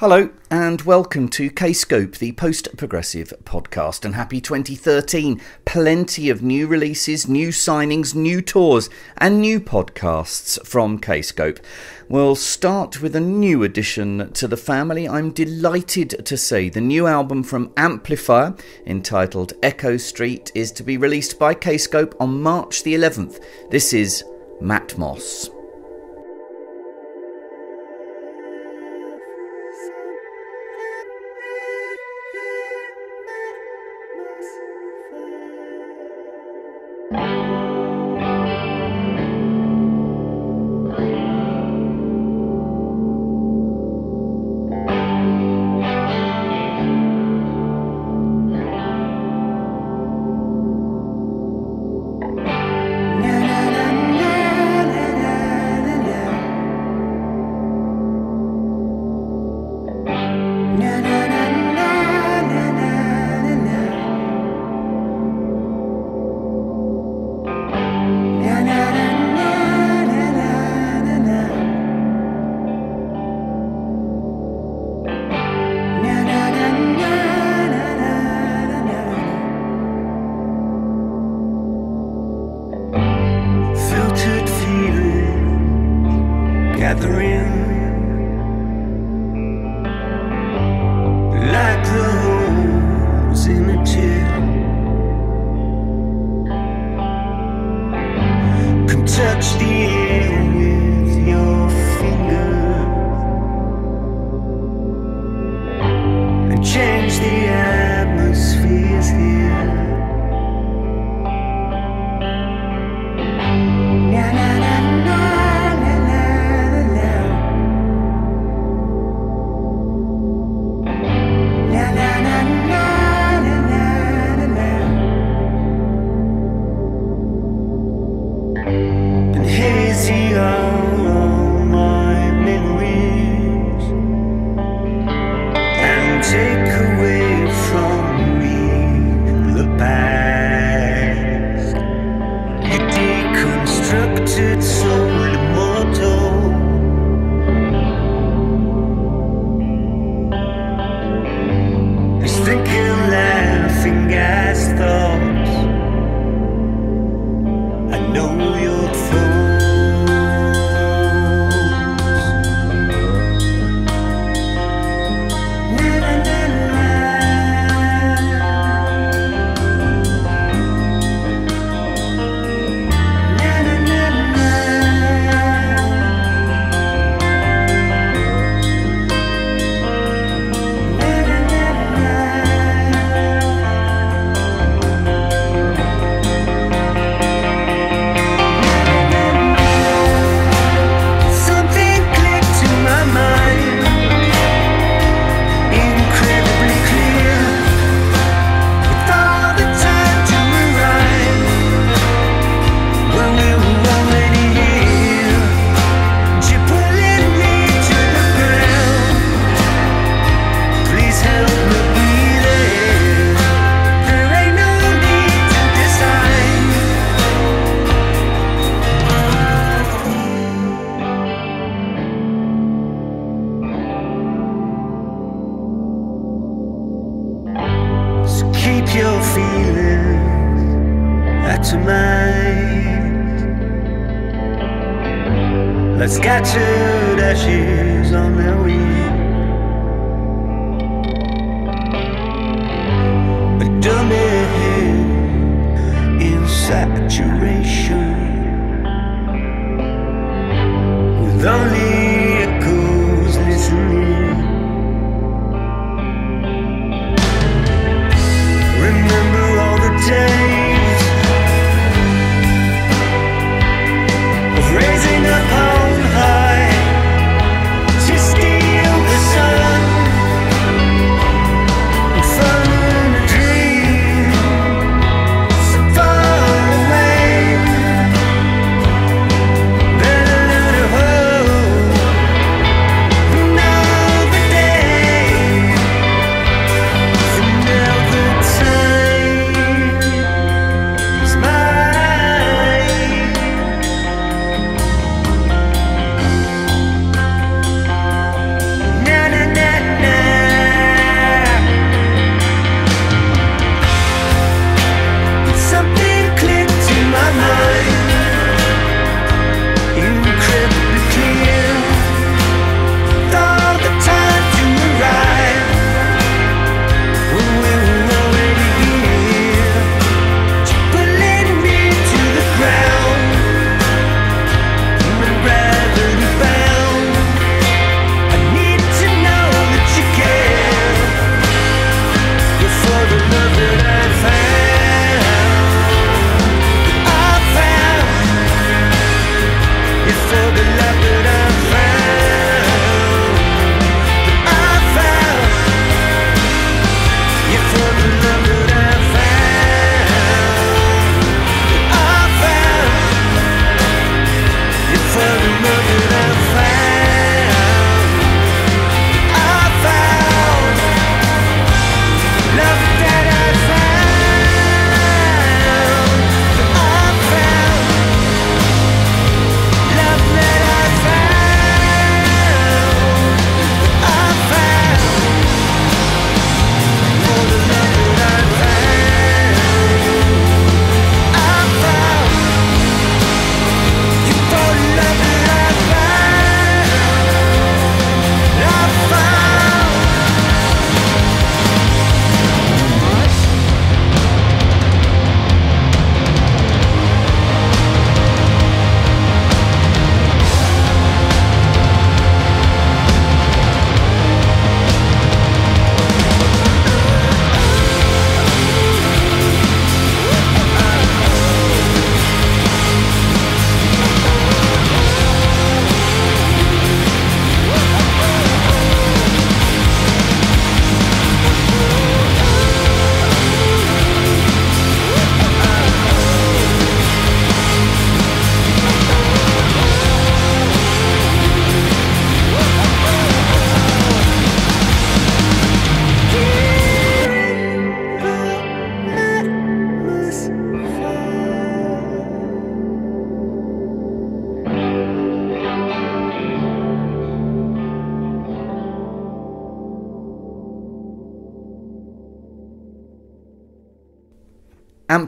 Hello, and welcome to Kscope, the post progressive podcast, and happy 2013. Plenty of new releases, new signings, new tours, and new podcasts from Kscope. We'll start with a new addition to the family. I'm delighted to say the new album from Amplifier, entitled Echo Street, is to be released by Kscope on March the 11th. This is Matmos.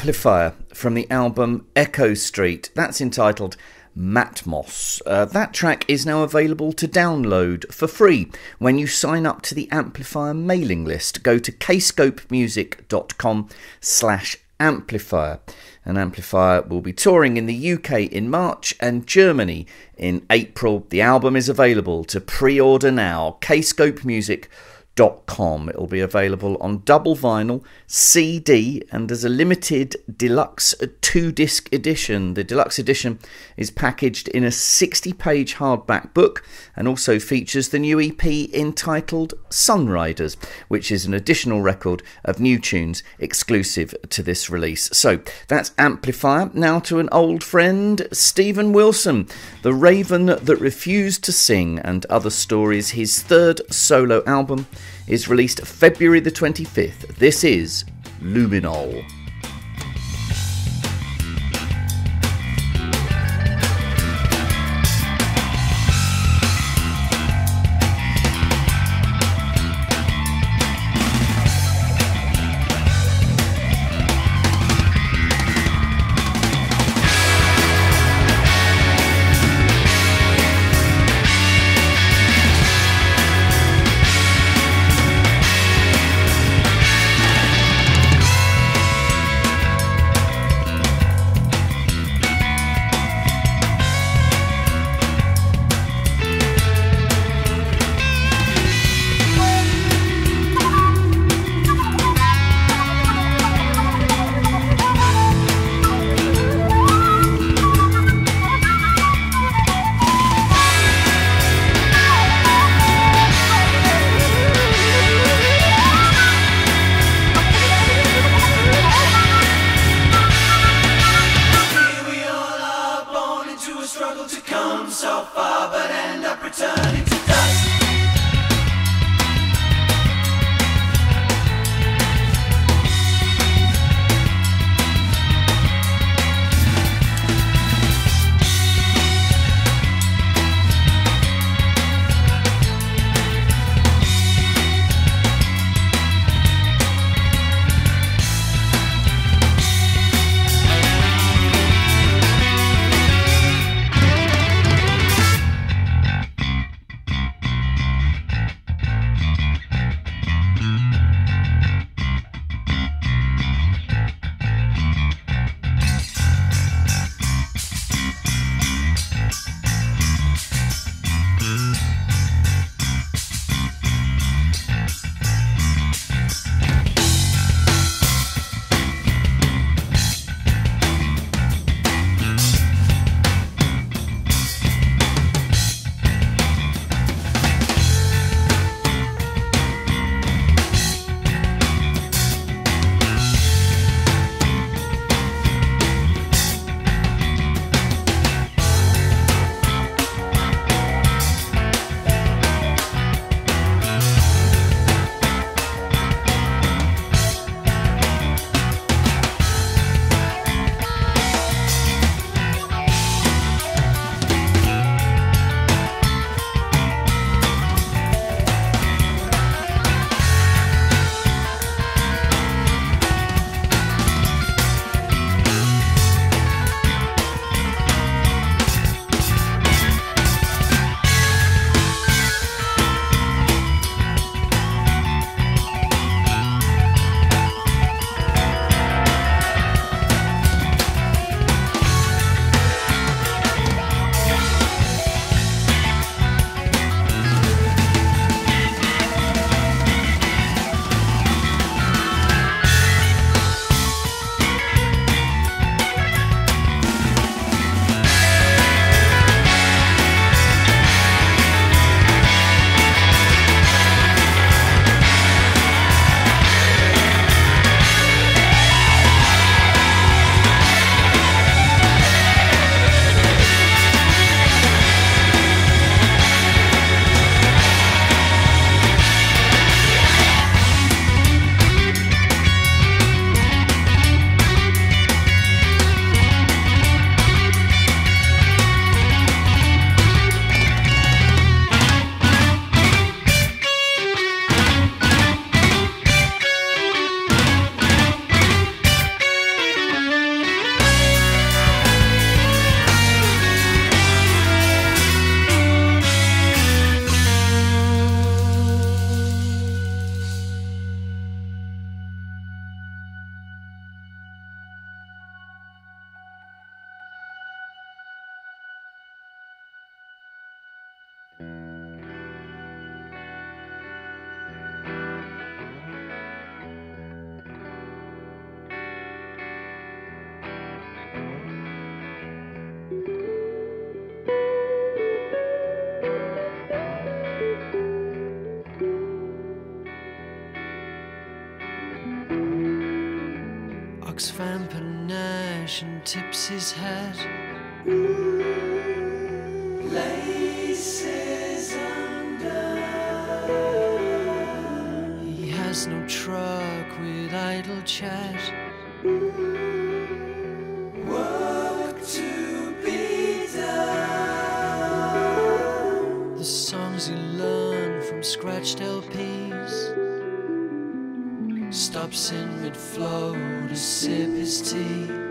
Amplifier from the album Echo Street. That's entitled Matmos. Uh, that track is now available to download for free when you sign up to the Amplifier mailing list. Go to kscopemusic.com slash amplifier. And amplifier will be touring in the UK in March and Germany in April. The album is available to pre-order now. kscopemusic.com It'll be available on double vinyl, CD, and as a limited deluxe uh, two disc edition. The deluxe edition is packaged in a 60 page hardback book and also features the new EP entitled Sunriders, which is an additional record of new tunes exclusive to this release. So that's Amplifier. Now to an old friend, Steven Wilson, The Raven That Refused to Sing and Other Stories, his third solo album is released February the 25th. This is Luminol. Looks Van Panache and tips his hat. Laces under. He has no truck with idle chat. Work Stops in mid flow to sip his tea.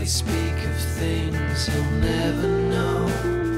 They speak of things he'll never know.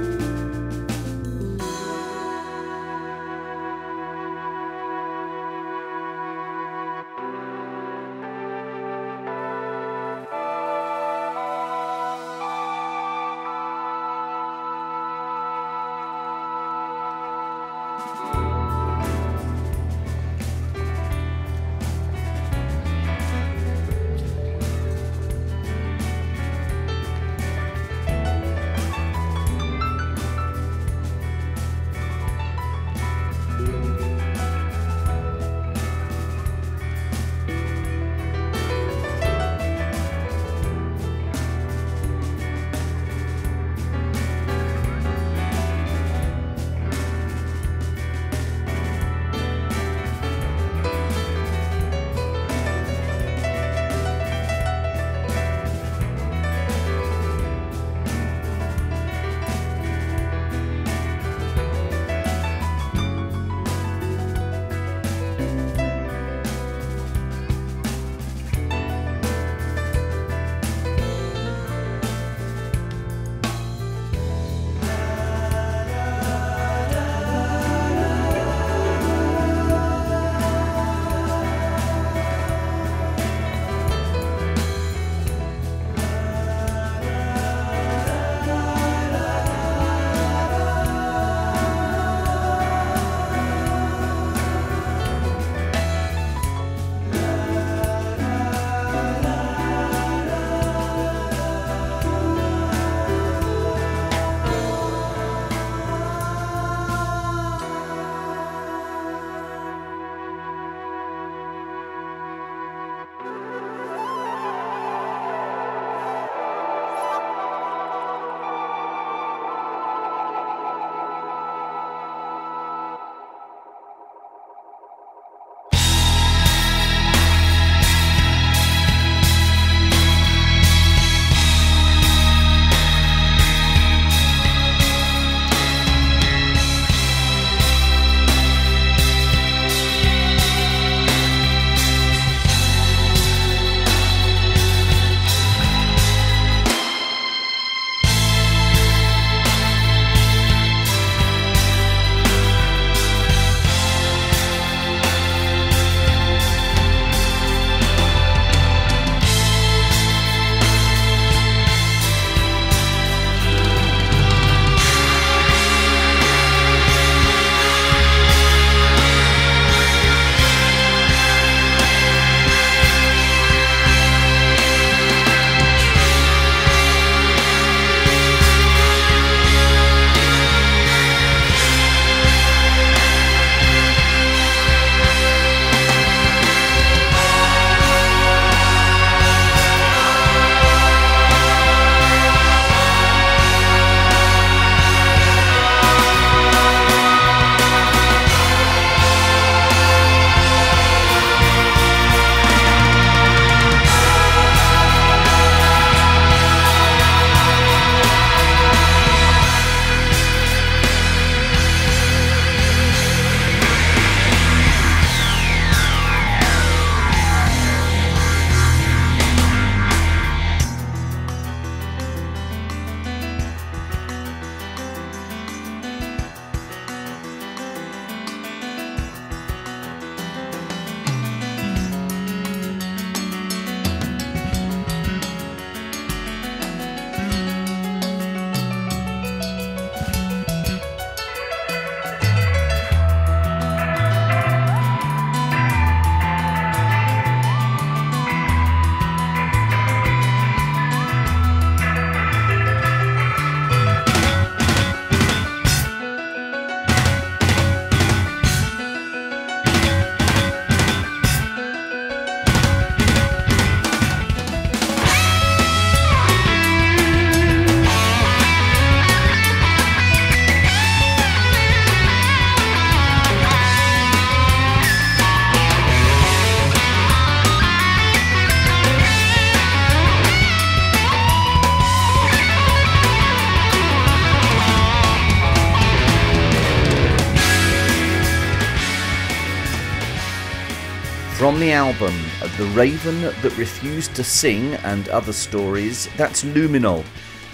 Album of The Raven That Refused to Sing and Other Stories, that's Luminol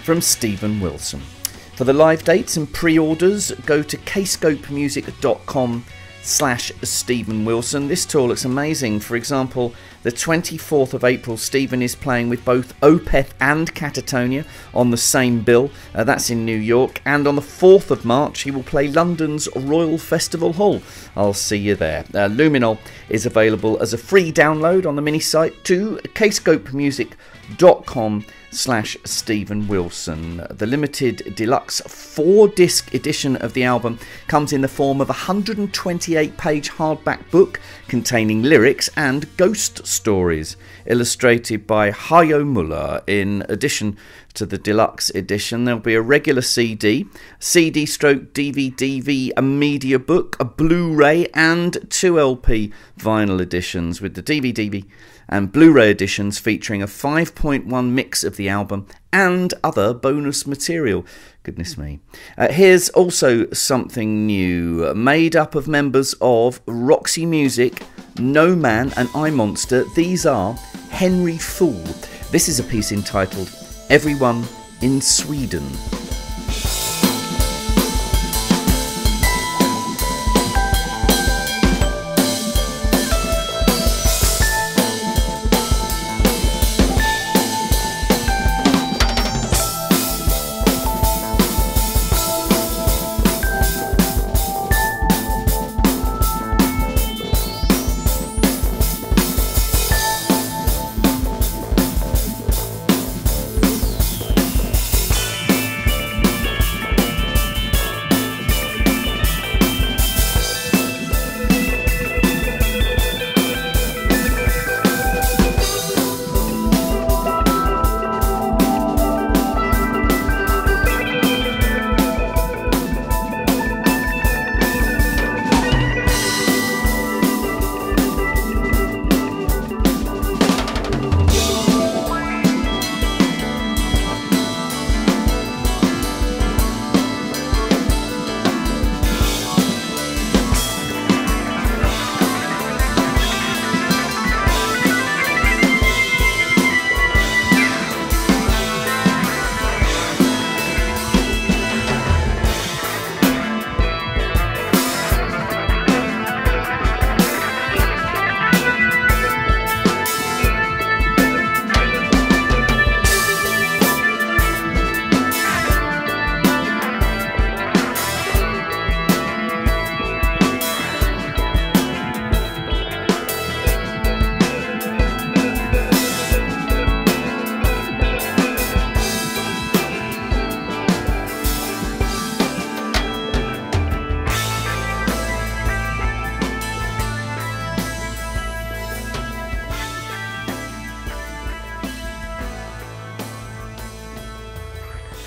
from Steven Wilson. For the live dates and pre-orders, go to kscopemusic.com slash Steven Wilson. This tour looks amazing. For example, the 24th of April, Steven is playing with both Opeth and Katatonia on the same bill. Uh, that's in New York. And on the 4th of March, he will play London's Royal Festival Hall. I'll see you there. Uh, Luminol is available as a free download on the mini site to kscopemusic.com slash Steven Wilson. The limited deluxe four disc edition of the album comes in the form of a 128 page hardback book containing lyrics and ghost stories, illustrated by Hajo Mueller. In addition to the deluxe edition, there'll be a regular CD, CD stroke DVD, a media book, a Blu ray, and two LP vinyl editions with the DVD and Blu ray editions featuring a 5.1 mix of the album and other bonus material. Goodness me. Uh, here's also something new made up of members of Roxy Music, No Man, and I Monster. These are Henry Fool. This is a piece entitled Everyone in Sweden.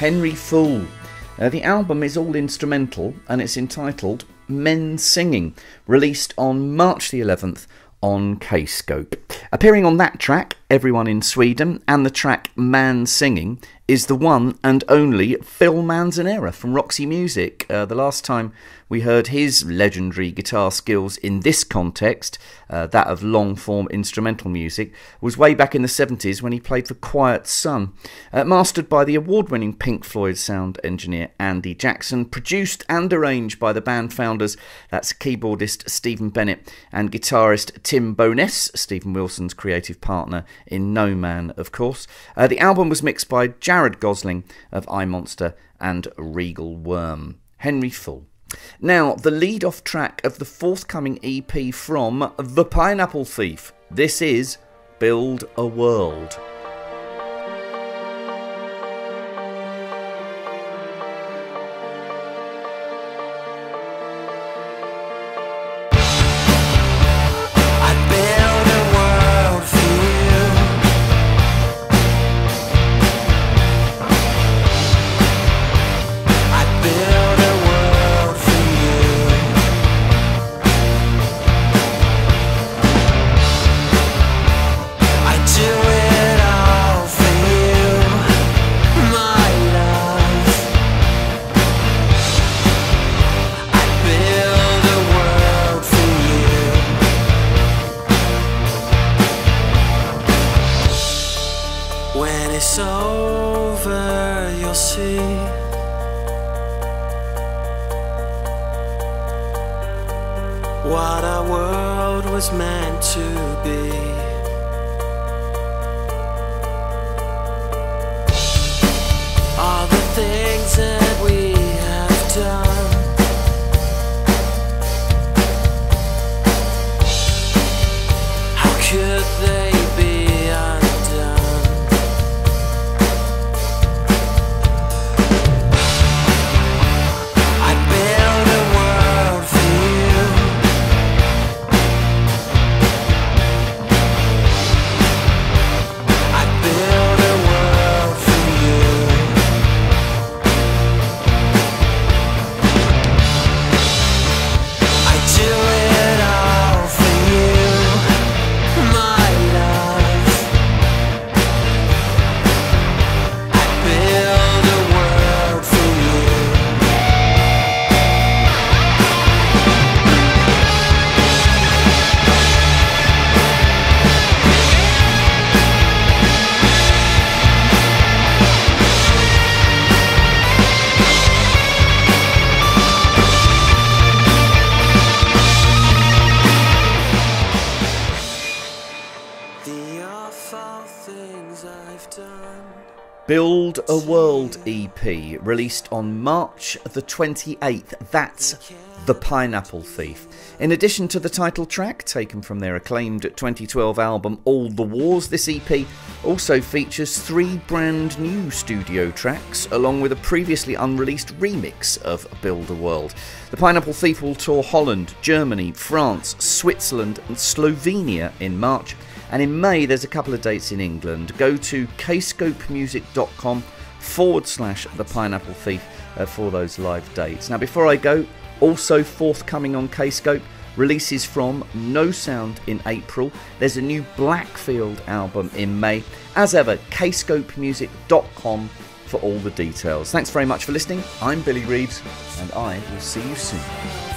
Henry Fool. Uh, the album is all instrumental and it's entitled Men Singing, released on March the 11th on Kscope. Appearing on that track, Everyone in Sweden, and the track Man Singing, is the one and only Phil Manzanera from Roxy Music. Uh, the last time we heard his legendary guitar skills in this context, uh, that of long form instrumental music, was way back in the 70s when he played for Quiet Sun. Uh, mastered by the award winning Pink Floyd sound engineer Andy Jackson, produced and arranged by the band founders, that's keyboardist Stephen Bennett and guitarist Tim Bowness, Steven Wilson's creative partner in No Man, of course. Uh, the album was mixed by Jarrod Gosling of I Monster and Regal Worm. Henry Fool. Now, the lead off track of the forthcoming EP from The Pineapple Thief. This is Build a World. Could Build a World EP, released on March the 28th. That's The Pineapple Thief. In addition to the title track, taken from their acclaimed 2012 album All the Wars, this EP also features three brand new studio tracks, along with a previously unreleased remix of Build a World. The Pineapple Thief will tour Holland, Germany, France, Switzerland, and Slovenia in March. And in May, there's a couple of dates in England. Go to kscopemusic.com forward slash the pineapple thief uh, for those live dates. Now, before I go, also forthcoming on Kscope, releases from No Sound in April. There's a new Blackfield album in May. As ever, kscopemusic.com for all the details. Thanks very much for listening. I'm Billy Reeves, and I will see you soon.